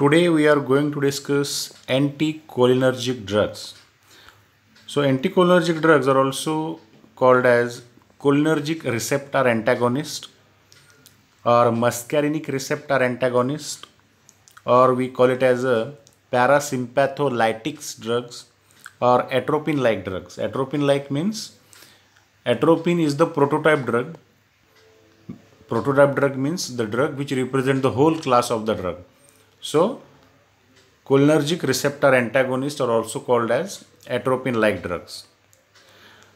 Today we are going to discuss anticholinergic drugs. So anticholinergic drugs are also called as cholinergic receptor antagonist or muscarinic receptor antagonist or we call it as a parasympatholytics drugs or atropine like drugs. Atropine like means atropine is the prototype drug. Prototype drug means the drug which represent the whole class of the drug. So, cholinergic receptor antagonists are also called as atropine-like drugs.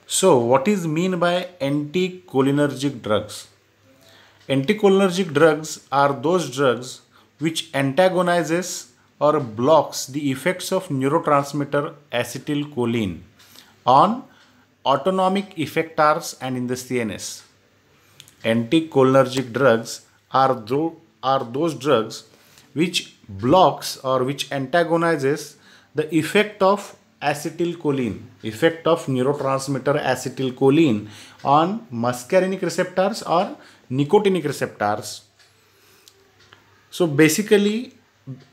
So, what is mean by anticholinergic drugs? Anticholinergic drugs are those drugs which antagonizes or blocks the effects of neurotransmitter acetylcholine on autonomic effectors and in the CNS. Anticholinergic drugs are, are those drugs which blocks or which antagonizes the effect of acetylcholine effect of neurotransmitter acetylcholine on muscarinic receptors or nicotinic receptors. So basically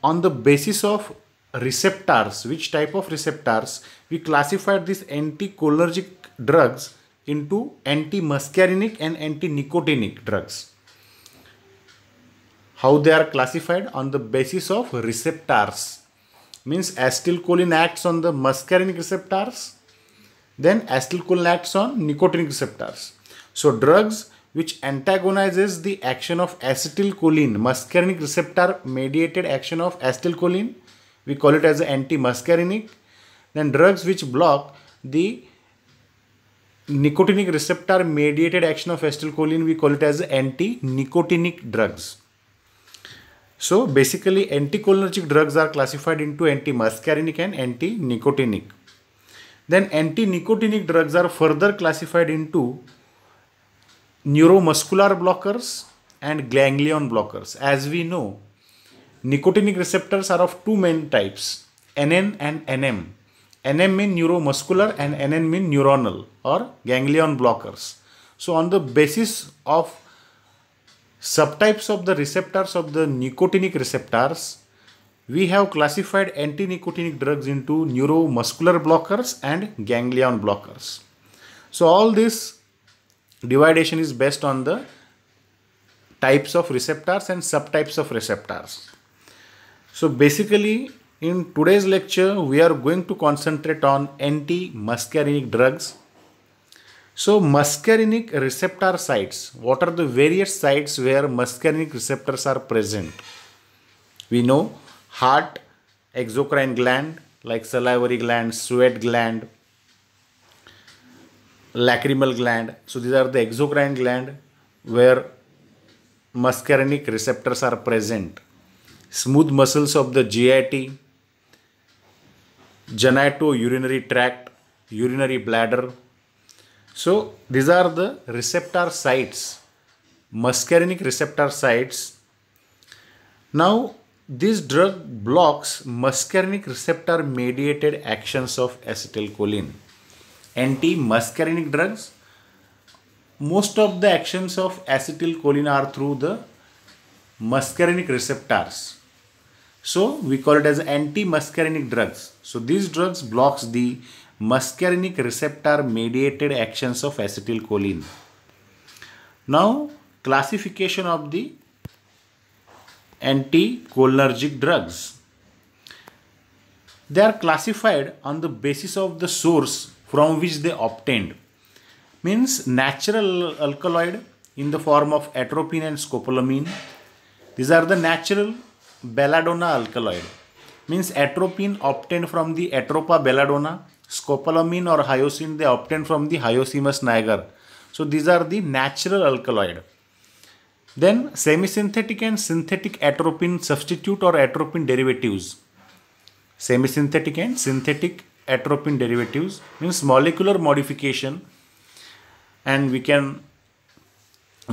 on the basis of receptors which type of receptors we classified these anticholinergic drugs into anti-muscarinic and anti-nicotinic drugs how they are classified on the basis of receptors. Means acetylcholine acts on the muscarinic receptors then acetylcholine acts on nicotinic receptors. So drugs which antagonizes the action of acetylcholine muscarinic receptor mediated action of acetylcholine we call it as anti-muscarinic. Then drugs which block the nicotinic receptor mediated action of acetylcholine we call it as anti-nicotinic drugs so basically anticholinergic drugs are classified into anti-muscarinic and anti-nicotinic. Then anti-nicotinic drugs are further classified into neuromuscular blockers and ganglion blockers. As we know, nicotinic receptors are of two main types, NN and NM. NM mean neuromuscular and NN mean neuronal or ganglion blockers. So on the basis of subtypes of the receptors of the nicotinic receptors, we have classified anti-nicotinic drugs into neuromuscular blockers and ganglion blockers. So all this dividation is based on the types of receptors and subtypes of receptors. So basically in today's lecture we are going to concentrate on anti-muscarinic drugs so muscarinic receptor sites, what are the various sites where muscarinic receptors are present? We know heart, exocrine gland like salivary gland, sweat gland, lacrimal gland. So these are the exocrine gland where muscarinic receptors are present. Smooth muscles of the GIT, genitourinary tract, urinary bladder, so these are the receptor sites, muscarinic receptor sites. Now this drug blocks muscarinic receptor mediated actions of acetylcholine. Anti-muscarinic drugs, most of the actions of acetylcholine are through the muscarinic receptors. So we call it as anti-muscarinic drugs. So these drugs blocks the muscarinic receptor mediated actions of acetylcholine. Now classification of the anticholinergic drugs. They are classified on the basis of the source from which they obtained. Means natural alkaloid in the form of atropine and scopolamine. These are the natural belladonna alkaloid. Means atropine obtained from the Atropa belladonna scopolamine or hyoscine they obtain from the Hyoscyamus niger. So these are the natural alkaloid. Then semi-synthetic and synthetic atropine substitute or atropine derivatives. Semi-synthetic and synthetic atropine derivatives means molecular modification and we can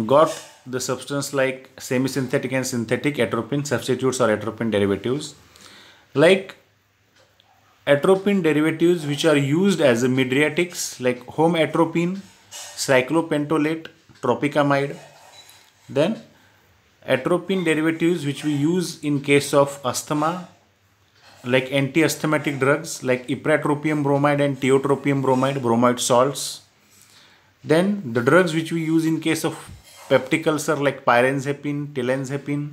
got the substance like semi-synthetic and synthetic atropine substitutes or atropine derivatives like atropine derivatives which are used as mydriatics like homatropine, cyclopentolate, tropicamide. Then atropine derivatives which we use in case of asthma like anti-asthmatic drugs like ipratropium bromide and tiotropium bromide bromide salts then the drugs which we use in case of peptic ulcer like pirenzepine telenzepine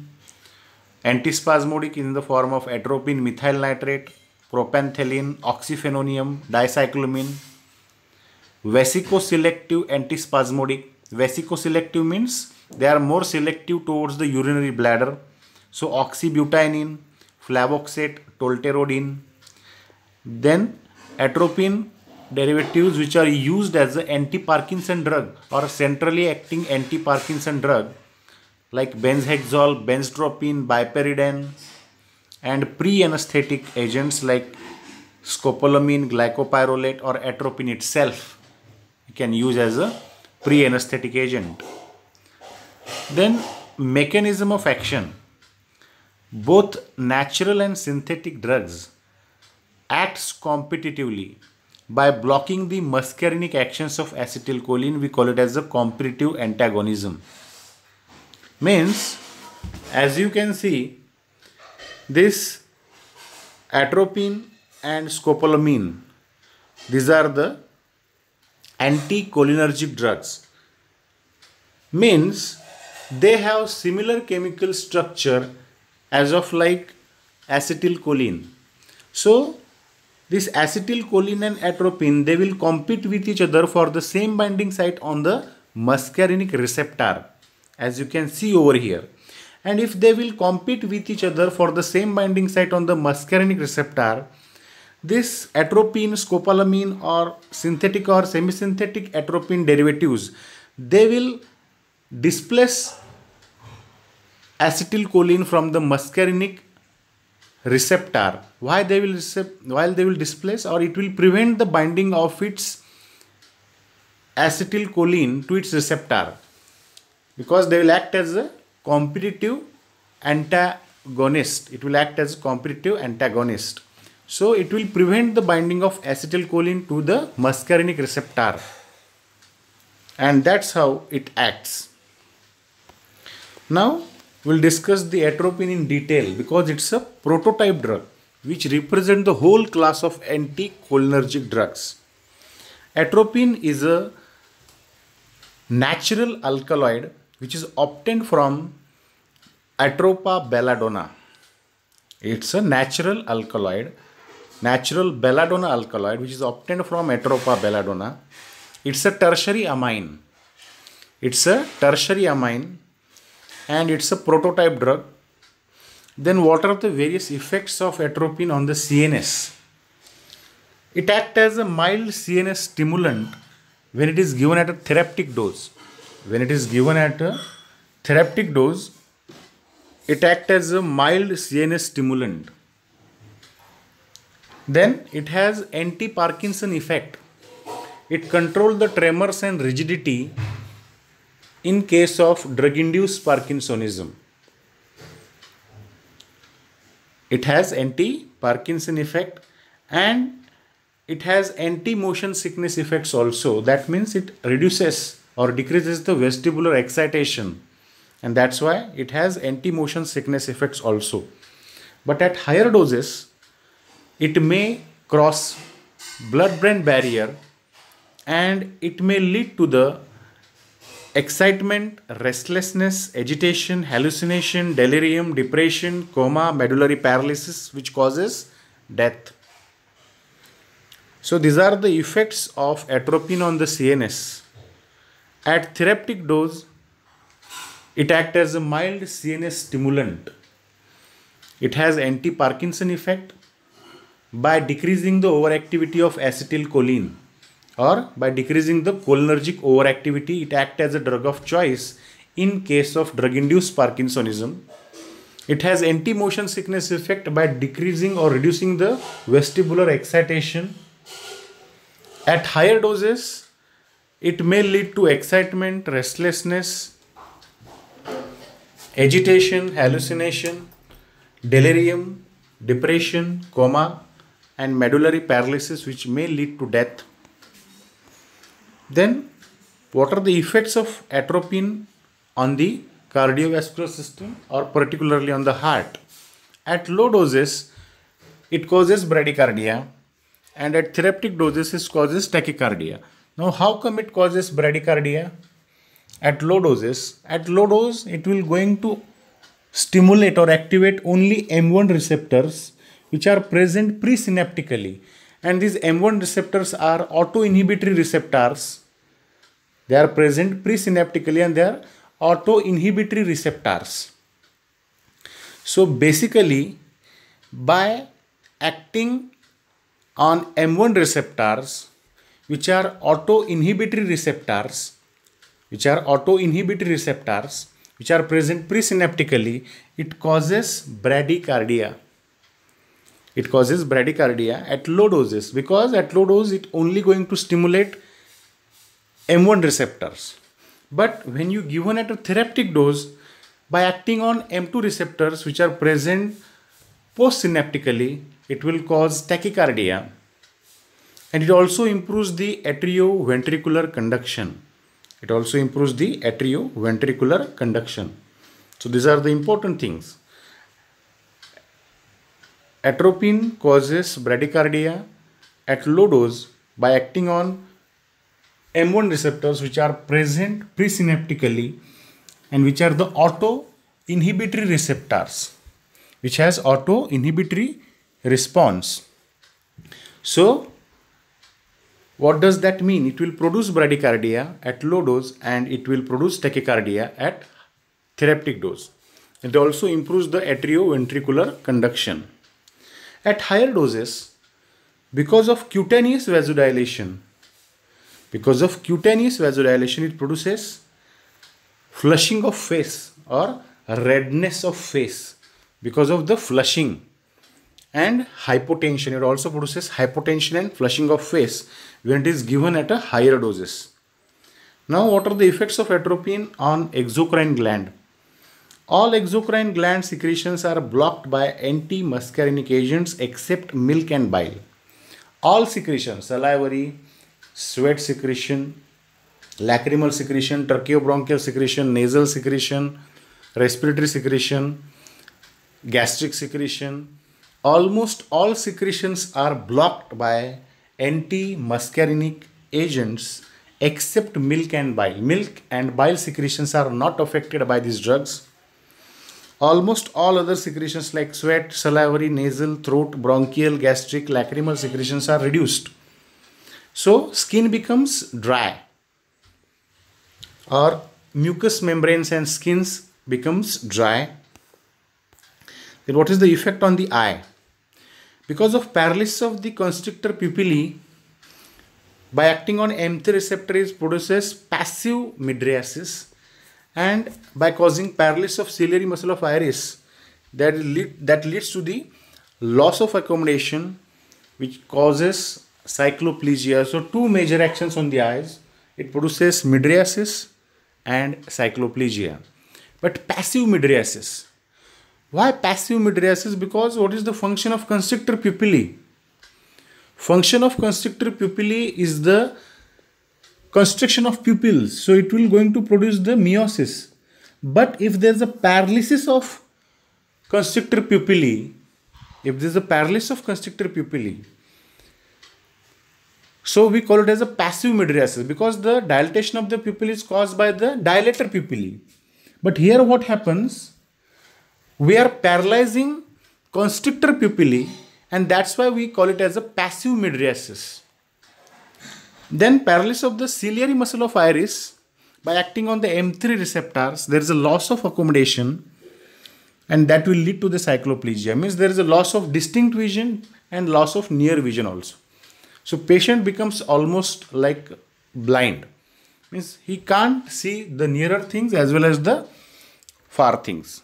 antispasmodic in the form of atropine methyl nitrate propantheline oxyphenonium dicyclomine vesicoselective antispasmodic. Vesicoselective means they are more selective towards the urinary bladder. So oxybutynin flavoxate tolterodine then atropine derivatives which are used as an anti-parkinson drug or centrally acting anti-parkinson drug like benzhexol benztropine biperiden and pre-anesthetic agents like scopolamine glycopyrrolate or atropine itself you can use as a pre-anesthetic agent. Then mechanism of action. Both natural and synthetic drugs acts competitively by blocking the muscarinic actions of acetylcholine. We call it as a competitive antagonism. Means, as you can see, this atropine and scopolamine, these are the anticholinergic drugs. Means they have similar chemical structure as of like acetylcholine. So this acetylcholine and atropine they will compete with each other for the same binding site on the muscarinic receptor as you can see over here and if they will compete with each other for the same binding site on the muscarinic receptor this atropine, scopolamine or synthetic or semi-synthetic atropine derivatives, they will displace acetylcholine from the muscarinic receptor. Why they will while they will displace or it will prevent the binding of its acetylcholine to its receptor because they will act as a competitive antagonist. It will act as competitive antagonist. So it will prevent the binding of acetylcholine to the muscarinic receptor. And that's how it acts. Now we'll discuss the atropine in detail because it's a prototype drug which represent the whole class of anticholinergic drugs. Atropine is a natural alkaloid which is obtained from Atropa belladonna. It's a natural alkaloid natural belladonna alkaloid which is obtained from Atropa belladonna. It's a tertiary amine. It's a tertiary amine and it's a prototype drug. Then what are the various effects of atropine on the CNS? It acts as a mild CNS stimulant when it is given at a therapeutic dose. When it is given at a therapeutic dose, it acts as a mild CNS stimulant then it has anti-Parkinson effect. It controls the tremors and rigidity in case of drug-induced Parkinsonism. It has anti-Parkinson effect and it has anti-motion sickness effects also. That means it reduces or decreases the vestibular excitation and that's why it has anti-motion sickness effects also. But at higher doses, it may cross blood-brain barrier and it may lead to the excitement, restlessness, agitation, hallucination, delirium, depression, coma, medullary paralysis which causes death. So these are the effects of atropine on the CNS. At therapeutic dose, it acts as a mild CNS stimulant. It has anti-Parkinson effect, by decreasing the overactivity of acetylcholine or by decreasing the cholinergic overactivity. It acts as a drug of choice in case of drug induced parkinsonism. It has anti-motion sickness effect by decreasing or reducing the vestibular excitation. At higher doses it may lead to excitement restlessness agitation hallucination delirium depression coma and medullary paralysis which may lead to death. Then what are the effects of atropine on the cardiovascular system or particularly on the heart. At low doses, it causes bradycardia and at therapeutic doses it causes tachycardia. Now how come it causes bradycardia? At low doses, at low dose it will going to stimulate or activate only M1 receptors which are present presynaptically and these M1 receptors are autoinhibitory receptors. They are present presynaptically and they are autoinhibitory receptors. So basically by acting on M1 receptors which are autoinhibitory receptors which are autoinhibitory receptors which are present presynaptically it causes bradycardia it causes bradycardia at low doses because at low dose it only going to stimulate M1 receptors. But when you given at a therapeutic dose by acting on M2 receptors which are present postsynaptically, it will cause tachycardia and it also improves the atrioventricular conduction. It also improves the atrioventricular conduction. So these are the important things. Atropine causes bradycardia at low dose by acting on M1 receptors which are present presynaptically and which are the auto inhibitory receptors which has auto inhibitory response. So what does that mean? It will produce bradycardia at low dose and it will produce tachycardia at therapeutic dose. It also improves the atrioventricular conduction. At higher doses, because of cutaneous vasodilation, because of cutaneous vasodilation, it produces flushing of face or redness of face because of the flushing and hypotension. It also produces hypotension and flushing of face when it is given at a higher doses. Now, what are the effects of atropine on exocrine gland? All exocrine gland secretions are blocked by anti-muscarinic agents except milk and bile. All secretions, salivary, sweat secretion, lacrimal secretion, tracheobronchial secretion, nasal secretion, respiratory secretion, gastric secretion, almost all secretions are blocked by anti-muscarinic agents except milk and bile. Milk and bile secretions are not affected by these drugs. Almost all other secretions like sweat, salivary, nasal, throat, bronchial, gastric, lacrimal secretions are reduced. So skin becomes dry or mucous membranes and skins becomes dry. Then what is the effect on the eye? Because of paralysis of the constrictor pupillae, by acting on M3 receptor it produces passive mydriasis and by causing paralysis of ciliary muscle of iris that, lead, that leads to the loss of accommodation which causes cycloplegia. So two major actions on the eyes. It produces mydriasis and cycloplegia. But passive mydriasis. Why passive mydriasis? Because what is the function of constrictor pupillae? Function of constrictor pupillae is the constriction of pupils. So it will going to produce the miosis. But if there is a paralysis of constrictor pupillae, if there is a paralysis of constrictor pupillae, so we call it as a passive mydriasis because the dilatation of the pupil is caused by the dilator pupillae. But here what happens? We are paralyzing constrictor pupillae and that's why we call it as a passive mydriasis. Then paralysis of the ciliary muscle of iris by acting on the M3 receptors, there is a loss of accommodation and that will lead to the cycloplegia. Means there is a loss of distinct vision and loss of near vision also. So patient becomes almost like blind. Means he can't see the nearer things as well as the far things.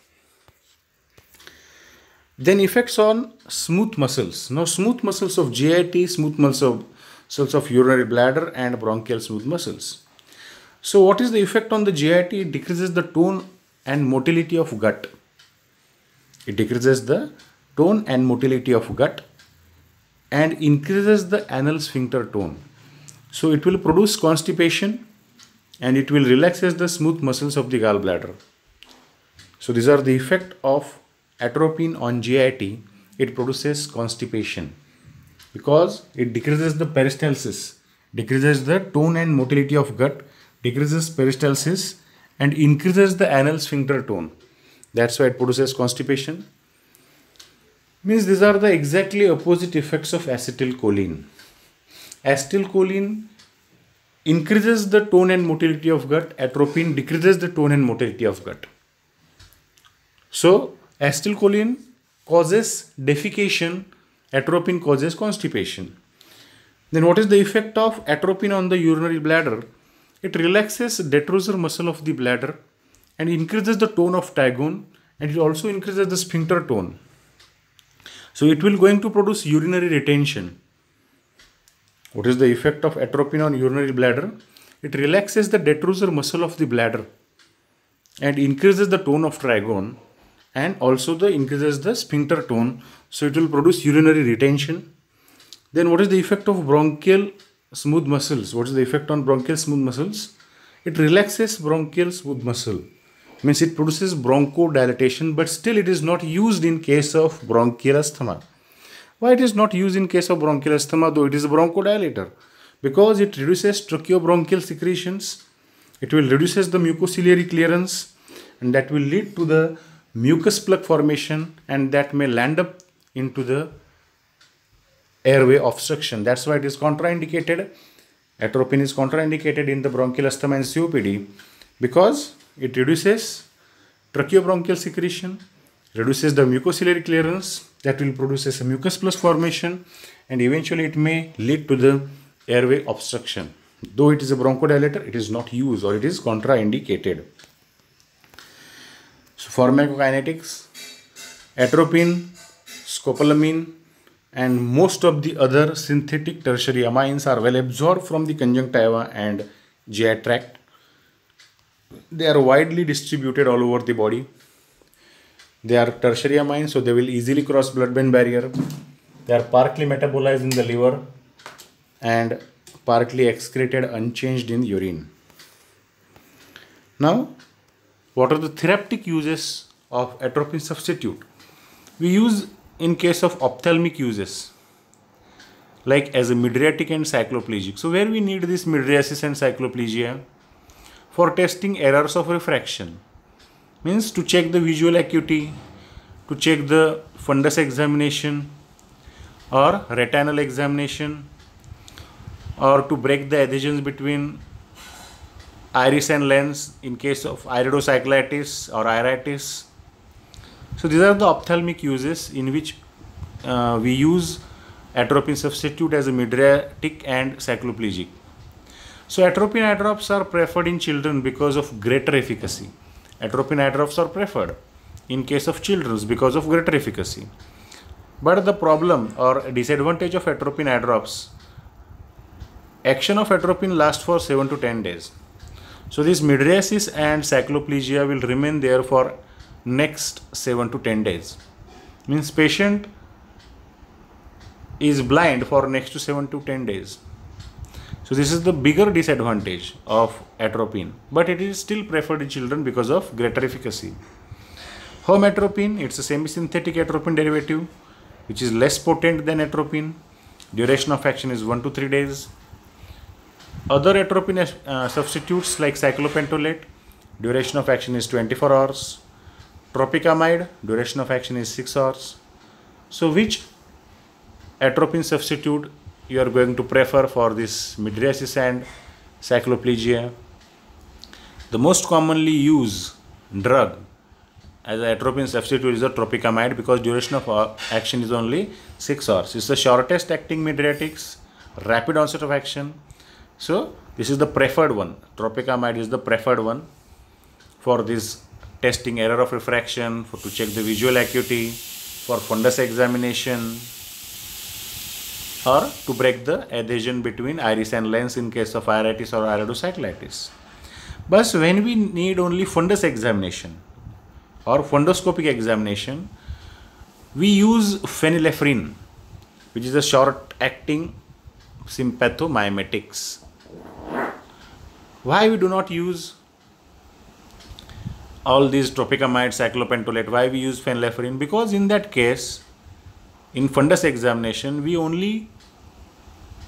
Then effects on smooth muscles. Now smooth muscles of GIT, smooth muscles of of urinary bladder and bronchial smooth muscles. So what is the effect on the GIT? It decreases the tone and motility of gut. It decreases the tone and motility of gut and increases the anal sphincter tone. So it will produce constipation and it will relaxes the smooth muscles of the gallbladder. So these are the effect of atropine on GIT. It produces constipation because it decreases the peristalsis, decreases the tone and motility of gut, decreases peristalsis and increases the anal sphincter tone. That's why it produces constipation. Means these are the exactly opposite effects of acetylcholine. Acetylcholine increases the tone and motility of gut, atropine decreases the tone and motility of gut. So, acetylcholine causes defecation, atropine causes constipation. Then what is the effect of atropine on the urinary bladder? It relaxes detrusor muscle of the bladder and increases the tone of trigone and it also increases the sphincter tone. So it will going to produce urinary retention. What is the effect of atropine on urinary bladder? It relaxes the detrusor muscle of the bladder and increases the tone of trigone and also the increases the sphincter tone. So it will produce urinary retention. Then what is the effect of bronchial smooth muscles? What is the effect on bronchial smooth muscles? It relaxes bronchial smooth muscle. Means it produces bronchodilation but still it is not used in case of bronchial asthma. Why it is not used in case of bronchial asthma though it is a bronchodilator? Because it reduces tracheobronchial secretions, it will reduces the mucociliary clearance and that will lead to the mucus plug formation and that may land up into the airway obstruction. That's why it is contraindicated. Atropine is contraindicated in the bronchial asthma and COPD because it reduces tracheobronchial secretion, reduces the mucociliary clearance that will produce a mucus plug formation and eventually it may lead to the airway obstruction. Though it is a bronchodilator, it is not used or it is contraindicated. Pharmacokinetics, atropine, scopolamine and most of the other synthetic tertiary amines are well absorbed from the conjunctiva and GI tract. They are widely distributed all over the body they are tertiary amines, so they will easily cross blood-brain barrier. They are partly metabolized in the liver and partly excreted unchanged in urine. Now, what are the therapeutic uses of atropine substitute? We use in case of ophthalmic uses like as a mydriatic and cycloplegic. So where we need this mydriasis and cycloplegia for testing errors of refraction means to check the visual acuity, to check the fundus examination or retinal examination or to break the adhesions between iris and lens in case of iridocyclitis or iritis. So these are the ophthalmic uses in which uh, we use atropine substitute as a mydriatic and cycloplegic. So atropine eye drops are preferred in children because of greater efficacy atropine eye drops are preferred in case of children because of greater efficacy. But the problem or disadvantage of atropine eye drops, action of atropine lasts for 7 to 10 days. So this mydriasis and cycloplegia will remain there for next 7 to 10 days. Means patient is blind for next to 7 to 10 days. So this is the bigger disadvantage of atropine, but it is still preferred in children because of greater efficacy. Homatropine, it's a semi-synthetic atropine derivative, which is less potent than atropine. Duration of action is 1 to 3 days. Other atropine uh, substitutes like cyclopentolate, duration of action is 24 hours. Tropicamide, duration of action is 6 hours. So which atropine substitute you are going to prefer for this mydriasis and cycloplegia. The most commonly used drug as a atropine substitute is the tropicamide because duration of uh, action is only 6 hours. It's the shortest acting mydriatics, rapid onset of action. So this is the preferred one. Tropicamide is the preferred one for this testing error of refraction, for to check the visual acuity, for fundus examination, or to break the adhesion between iris and lens in case of iritis or iridocyclitis. But when we need only fundus examination or fundoscopic examination, we use phenylephrine, which is a short-acting sympathomimetics. Why we do not use all these tropicamide, cyclopentolate. Why we use phenylephrine? Because in that case, in fundus examination, we only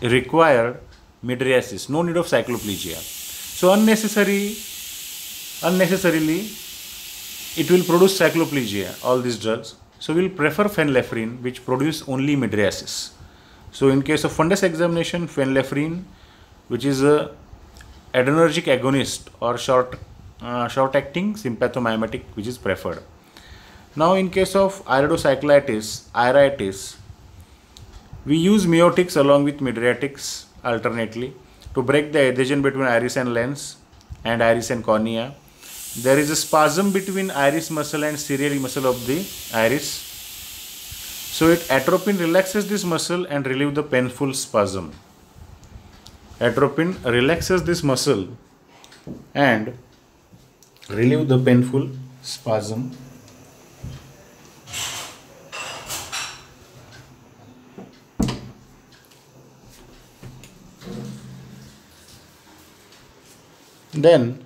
require mydriasis, no need of cycloplegia. So unnecessary, unnecessarily, it will produce cycloplegia, all these drugs. So we'll prefer phenylephrine, which produce only mydriasis. So in case of fundus examination, phenylephrine, which is a adrenergic agonist or short uh, short acting sympathomimetic, which is preferred. Now in case of iridocyclitis, iritis, we use miotics along with mydriatics alternately to break the adhesion between iris and lens and iris and cornea. There is a spasm between iris muscle and ciliary muscle of the iris. So it atropine relaxes this muscle and relieve the painful spasm. Atropine relaxes this muscle and relieve the painful spasm. Then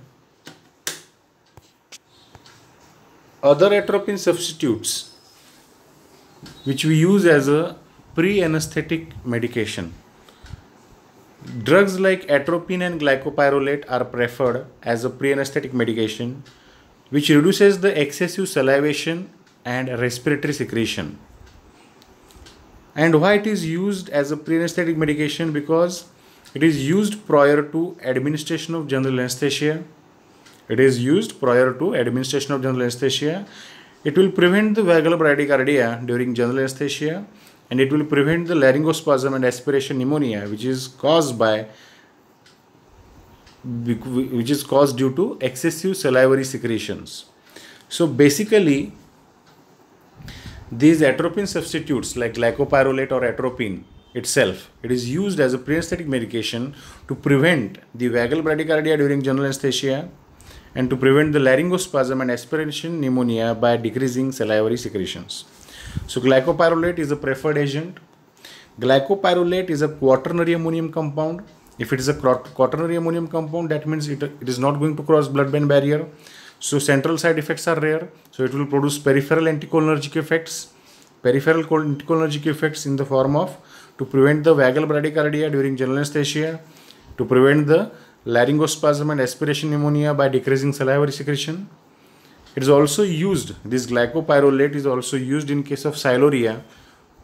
other atropine substitutes which we use as a pre-anesthetic medication drugs like atropine and glycopyrrolate are preferred as a pre-anesthetic medication which reduces the excessive salivation and respiratory secretion and why it is used as a pre-anesthetic medication because it is used prior to administration of general anesthesia. It is used prior to administration of general anesthesia. It will prevent the vagal bradycardia during general anesthesia and it will prevent the laryngospasm and aspiration pneumonia which is caused by which is caused due to excessive salivary secretions. So basically these atropine substitutes like glycopyrrolate or atropine itself. It is used as a pre-anesthetic medication to prevent the vagal bradycardia during general anesthesia and to prevent the laryngospasm and aspiration pneumonia by decreasing salivary secretions. So glycopyrrolate is a preferred agent. Glycopyrrolate is a quaternary ammonium compound. If it is a quaternary ammonium compound, that means it, it is not going to cross blood-brain barrier. So central side effects are rare. So it will produce peripheral anticholinergic effects. Peripheral anticholinergic effects in the form of to prevent the vagal bradycardia during general anesthesia, to prevent the laryngospasm and aspiration pneumonia by decreasing salivary secretion. It is also used, this glycopyrrolate is also used in case of sialorrhea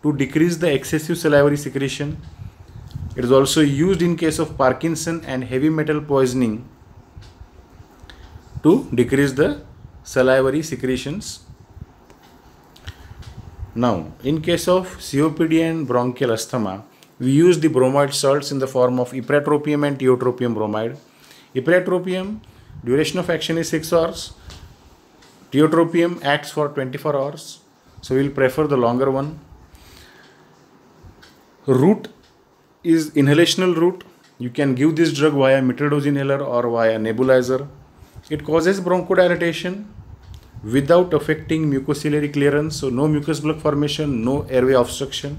to decrease the excessive salivary secretion. It is also used in case of Parkinson and heavy metal poisoning to decrease the salivary secretions now, in case of COPD and bronchial asthma, we use the bromide salts in the form of ipratropium and tiotropium bromide. Ipratropium, duration of action is 6 hours. Tiotropium acts for 24 hours. So, we will prefer the longer one. Route is inhalational route. You can give this drug via metered inhaler or via nebulizer. It causes bronchodilation without affecting mucociliary clearance. So no mucus plug formation, no airway obstruction.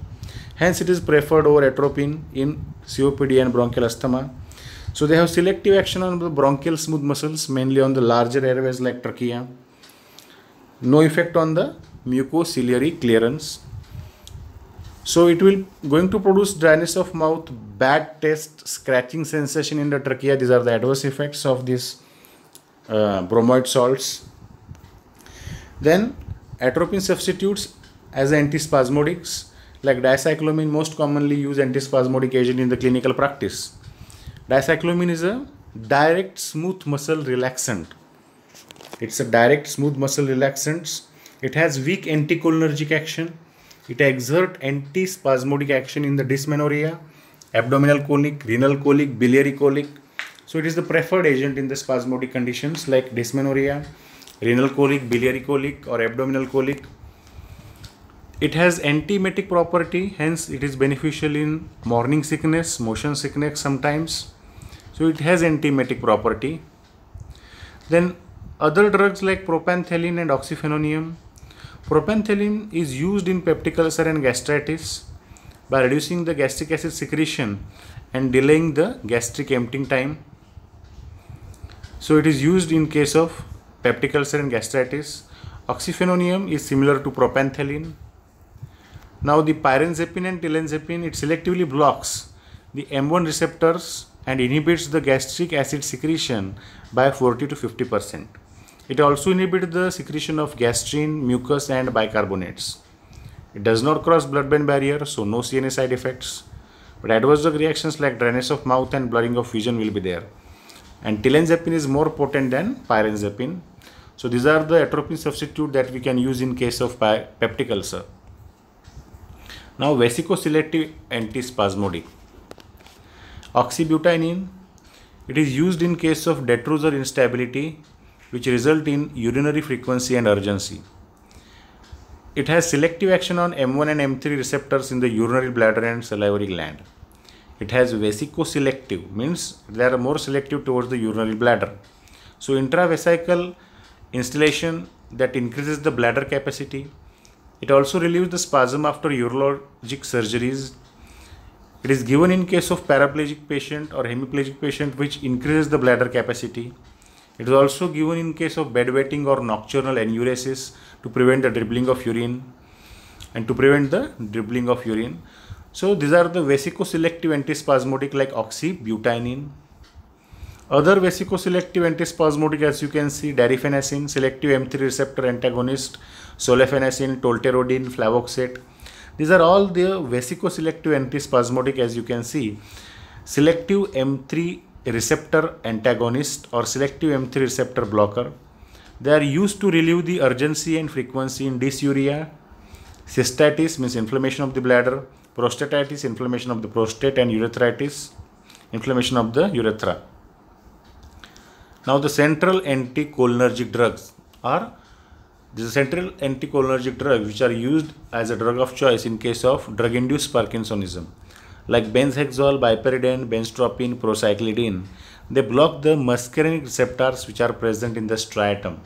Hence it is preferred over atropine in COPD and bronchial asthma. So they have selective action on the bronchial smooth muscles, mainly on the larger airways like trachea. No effect on the mucociliary clearance. So it will going to produce dryness of mouth, bad taste, scratching sensation in the trachea. These are the adverse effects of these uh, bromide salts. Then atropine substitutes as antispasmodics like dicyclomine most commonly used antispasmodic agent in the clinical practice. Dicyclomine is a direct smooth muscle relaxant. It's a direct smooth muscle relaxant. It has weak anticholinergic action. It exerts antispasmodic action in the dysmenorrhea, abdominal colic, renal colic, biliary colic. So it is the preferred agent in the spasmodic conditions like dysmenorrhea, renal colic, biliary colic or abdominal colic. It has antiemetic property, hence it is beneficial in morning sickness, motion sickness sometimes. So it has antiemetic property. Then other drugs like propantheline and oxyphenonium. Propantheline is used in peptic ulcer and gastritis by reducing the gastric acid secretion and delaying the gastric emptying time. So it is used in case of peptic ulcer and gastritis. Oxyphenonium is similar to propantheline. Now the pirenzepine and telenzepine, it selectively blocks the M1 receptors and inhibits the gastric acid secretion by 40 to 50 percent. It also inhibits the secretion of gastrin, mucus and bicarbonates. It does not cross blood-brain barrier, so no CNS side effects. But adverse drug reactions like dryness of mouth and blurring of vision will be there. And telenzepine is more potent than pirenzepine. So these are the atropine substitute that we can use in case of peptic ulcer. Now vesicoselective antispasmodic. Oxybutynin. It is used in case of detrusor instability which result in urinary frequency and urgency. It has selective action on M1 and M3 receptors in the urinary bladder and salivary gland. It has vesicoselective, means they are more selective towards the urinary bladder. So intravesical instillation that increases the bladder capacity. It also relieves the spasm after urologic surgeries. It is given in case of paraplegic patient or hemiplegic patient which increases the bladder capacity. It is also given in case of bedwetting or nocturnal enuresis to prevent the dribbling of urine and to prevent the dribbling of urine. So these are the vesicoselective antispasmodic like oxybutynin. Other vesicoselective antispasmodic as you can see darifenacin, selective M3 receptor antagonist, solifenacin, tolterodine, flavoxate. These are all the vesicoselective antispasmodic as you can see. Selective M3 receptor antagonist or selective M3 receptor blocker. They are used to relieve the urgency and frequency in dysuria, cystitis means inflammation of the bladder, prostatitis inflammation of the prostate and urethritis inflammation of the urethra. Now the central anticholinergic drugs are the central anticholinergic drugs which are used as a drug of choice in case of drug-induced Parkinsonism like benzhexol, biperiden, benztropine, procyclidine, they block the muscarinic receptors which are present in the striatum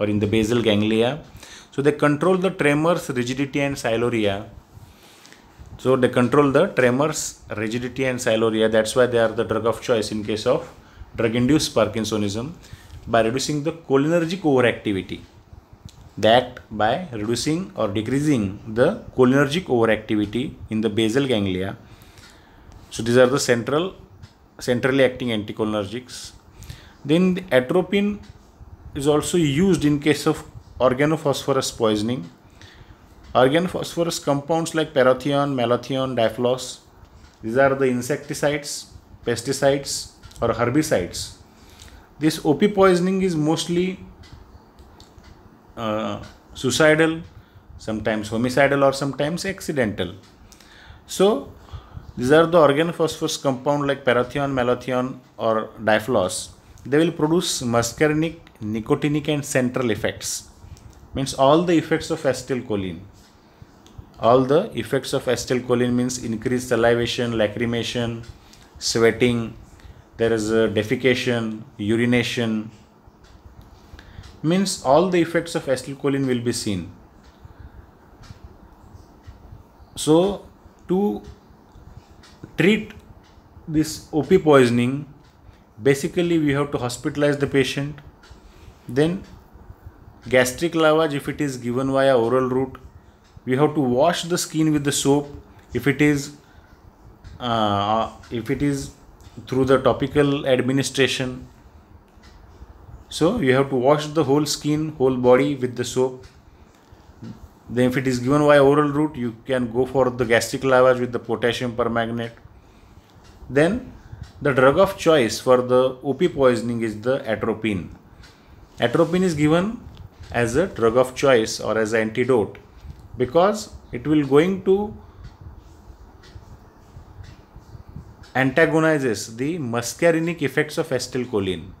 or in the basal ganglia. So they control the tremors, rigidity and sialorrhea. So they control the tremors, rigidity and sialorrhea. That's why they are the drug of choice in case of drug-induced Parkinsonism by reducing the cholinergic overactivity that by reducing or decreasing the cholinergic overactivity in the basal ganglia so these are the central, centrally acting anticholinergics. Then the atropine is also used in case of organophosphorus poisoning. Organophosphorus compounds like parathion, malathion, dyflos. These are the insecticides, pesticides or herbicides. This OP poisoning is mostly uh, suicidal, sometimes homicidal or sometimes accidental. So these are the organophosphorus compound like parathion, malathion or dyflos. They will produce muscarinic, nicotinic and central effects. Means all the effects of acetylcholine. All the effects of acetylcholine means increased salivation, lacrimation, sweating, there is a defecation, urination. Means all the effects of acetylcholine will be seen. So to treat this OP poisoning, basically we have to hospitalize the patient. Then gastric lavage if it is given via oral route. We have to wash the skin with the soap if it is uh, if it is through the topical administration. So you have to wash the whole skin, whole body with the soap. Then if it is given by oral route, you can go for the gastric lavage with the potassium permanganate. Then the drug of choice for the OP poisoning is the atropine. Atropine is given as a drug of choice or as an antidote because it will going to antagonizes the muscarinic effects of acetylcholine.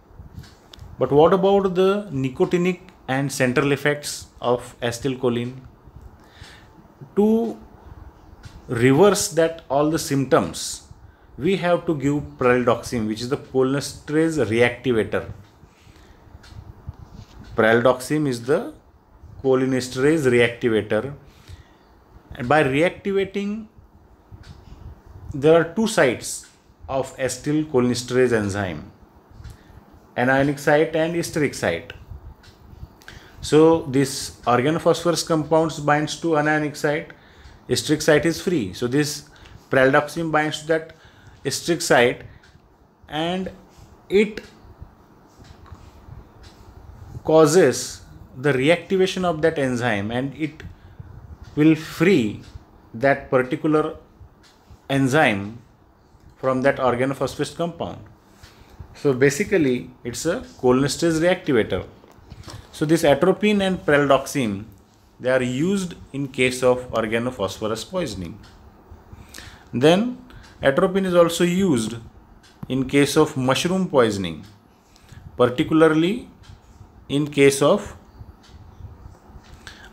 But what about the nicotinic and central effects of acetylcholine? To reverse that all the symptoms we have to give pralidoxime which is the cholinesterase reactivator. Pralidoxime is the cholinesterase reactivator and by reactivating there are two sites of acetylcholinesterase enzyme anionic site and esteric site So this organophosphorus compounds binds to anionic site. Strict site is free. So this pralidoxime binds to that strict site and it causes the reactivation of that enzyme and it will free that particular enzyme from that organophosphorus compound. So basically it's a cholinesterase reactivator. So this atropine and pralidoxime they are used in case of organophosphorus poisoning. Then atropine is also used in case of mushroom poisoning, particularly in case of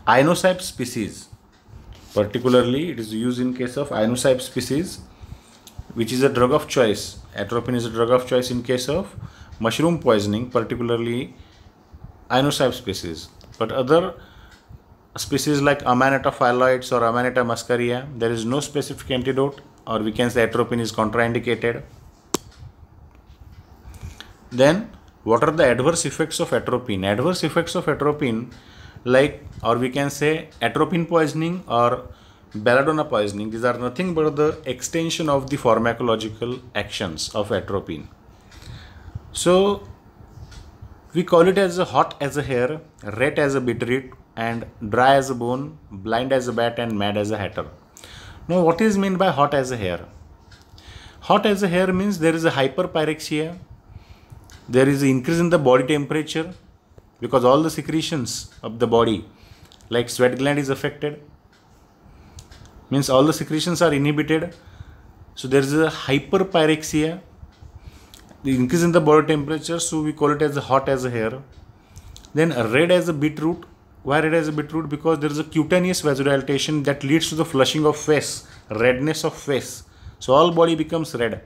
inocybe species. Particularly, it is used in case of inocybe species, which is a drug of choice. Atropine is a drug of choice in case of mushroom poisoning, particularly inocybe species. But other species like Amanita phalloides or Amanita muscaria, there is no specific antidote or we can say atropine is contraindicated. Then what are the adverse effects of atropine? Adverse effects of atropine like or we can say atropine poisoning or belladonna poisoning these are nothing but the extension of the pharmacological actions of atropine. So we call it as hot as a hare, red as a beetroot and dry as a bone, blind as a bat and mad as a hatter. Now what is meant by hot as a hare? Hot as a hare means there is a hyperpyrexia, there is an increase in the body temperature because all the secretions of the body like sweat gland is affected means all the secretions are inhibited so there is a hyperpyrexia the increase in the body temperature so we call it as hot as a hare then red as a beetroot. Why red as a beetroot? Because there is a cutaneous vasodilatation that leads to the flushing of face redness of face. So all body becomes red.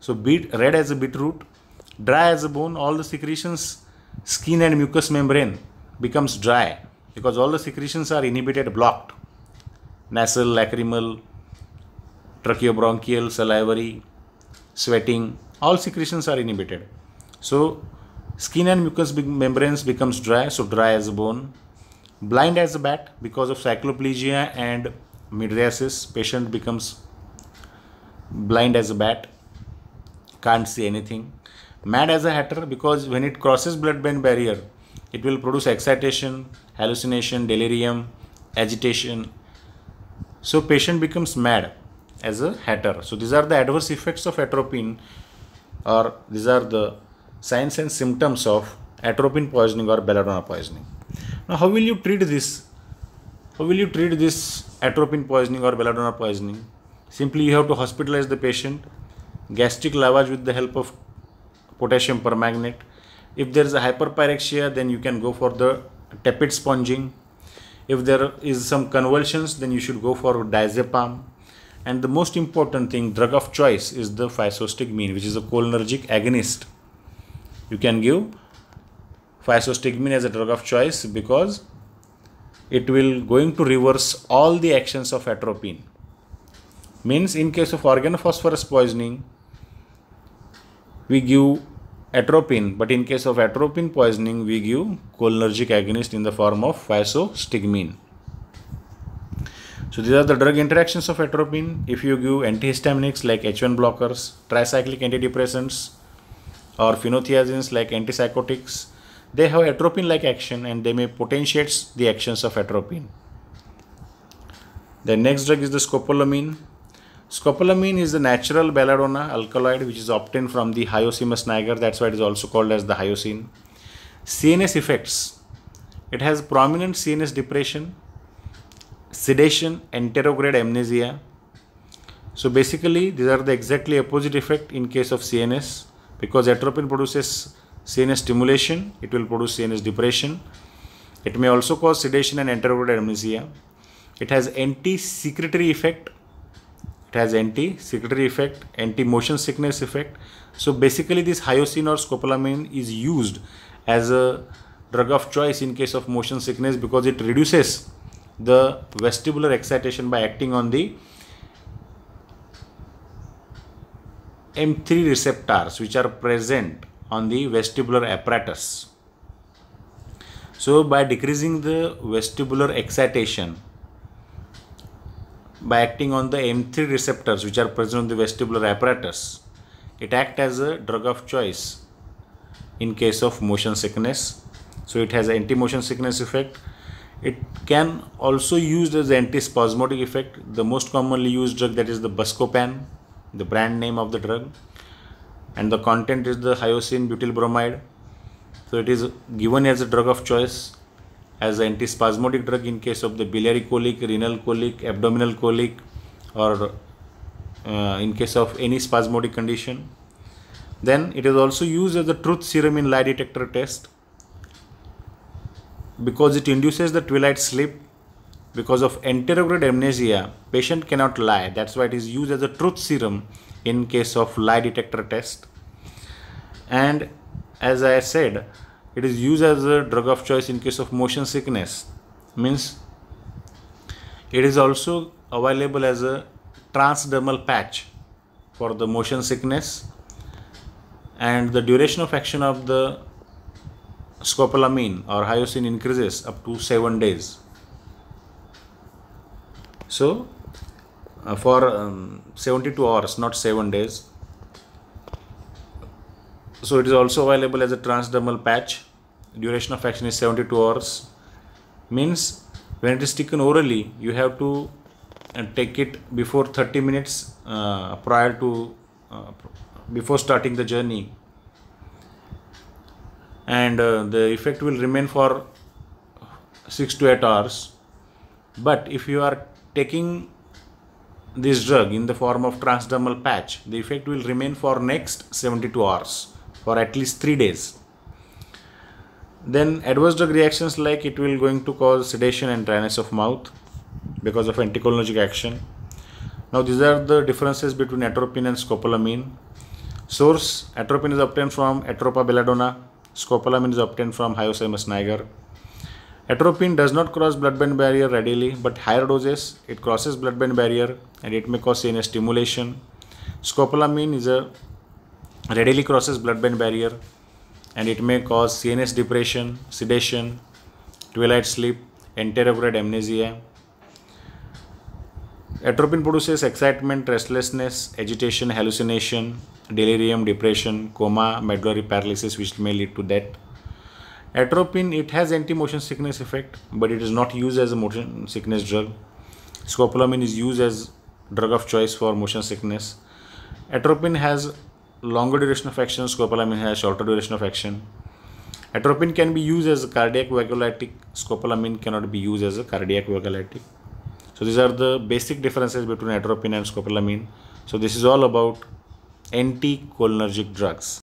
So beet red as a beetroot dry as a bone all the secretions skin and mucous membrane becomes dry because all the secretions are inhibited blocked. Nasal lacrimal tracheobronchial salivary sweating all secretions are inhibited. So skin and mucous membranes becomes dry so dry as a bone. Blind as a bat because of cycloplegia and mydriasis patient becomes blind as a bat. Can't see anything. Mad as a hatter because when it crosses blood brain barrier it will produce excitation hallucination delirium agitation. So patient becomes mad as a hatter. So these are the adverse effects of atropine or these are the signs and symptoms of atropine poisoning or belladonna poisoning. Now, how will you treat this? How will you treat this atropine poisoning or belladonna poisoning? Simply, you have to hospitalize the patient, gastric lavage with the help of potassium permanganate. If there is a hyperpyrexia, then you can go for the tepid sponging. If there is some convulsions, then you should go for diazepam and the most important thing, drug of choice is the physostigmine, which is a cholinergic agonist. You can give physostigmine as a drug of choice because it will going to reverse all the actions of atropine. Means in case of organophosphorus poisoning, we give atropine, but in case of atropine poisoning, we give cholinergic agonist in the form of physostigmine. So these are the drug interactions of atropine. If you give antihistaminics like H1 blockers, tricyclic antidepressants, or phenothiazines like antipsychotics, they have atropine-like action and they may potentiate the actions of atropine. The next drug is the scopolamine. Scopolamine is the natural belladonna alkaloid which is obtained from the Hyoscyamus niger. That's why it is also called as the hyoscine. CNS effects. It has prominent CNS depression, sedation, anterograde amnesia. So basically these are the exactly opposite effect in case of CNS because atropine produces CNS stimulation, it will produce CNS depression. It may also cause sedation and anterograde amnesia. It has anti-secretory effect. It has anti-secretory effect, anti-motion sickness effect. So basically this hyoscine or scopolamine is used as a drug of choice in case of motion sickness because it reduces the vestibular excitation by acting on the M3 receptors which are present on the vestibular apparatus. So by decreasing the vestibular excitation, by acting on the M3 receptors which are present on the vestibular apparatus, it acts as a drug of choice in case of motion sickness. So it has anti-motion sickness effect. It can also used as antispasmodic effect. The most commonly used drug that is the Buscopan, the brand name of the drug, and the content is the hyoscine butyl bromide. So it is given as a drug of choice as an antispasmodic drug in case of the biliary colic, renal colic, abdominal colic, or uh, in case of any spasmodic condition. Then it is also used as a truth serum in lie detector test because it induces the twilight sleep. Because of anterograde amnesia patient cannot lie. That's why it is used as a truth serum in case of lie detector test. And as i said it is used as a drug of choice in case of motion sickness. Means it is also available as a transdermal patch for the motion sickness. And the duration of action of the scopolamine or hyoscine increases up to 7 days. So uh, for um, 72 hours not 7 days. So it is also available as a transdermal patch. Duration of action is 72 hours. Means when it is taken orally you have to uh, take it before 30 minutes uh, prior to uh, before starting the journey and uh, the effect will remain for 6 to 8 hours. But if you are taking this drug in the form of transdermal patch the effect will remain for next 72 hours for at least 3 days. Then adverse drug reactions like it will going to cause sedation and dryness of mouth because of anticholinergic action. Now these are the differences between atropine and scopolamine. Source atropine is obtained from atropa belladonna Scopolamine is obtained from Hyoscyamus niger. Atropine does not cross blood-brain barrier readily, but higher doses it crosses blood-brain barrier and it may cause CNS stimulation. Scopolamine is a readily crosses blood-brain barrier and it may cause CNS depression, sedation, twilight sleep, anterograde amnesia. Atropine produces excitement, restlessness, agitation, hallucination, delirium, depression, coma, medullary paralysis, which may lead to death. Atropine, it has anti-motion sickness effect, but it is not used as a motion sickness drug. Scopolamine is used as drug of choice for motion sickness. Atropine has longer duration of action, scopolamine has shorter duration of action. Atropine can be used as a cardiac vagolytic, scopolamine cannot be used as a cardiac vagolytic. So these are the basic differences between atropine and scopolamine. So this is all about anticholinergic drugs.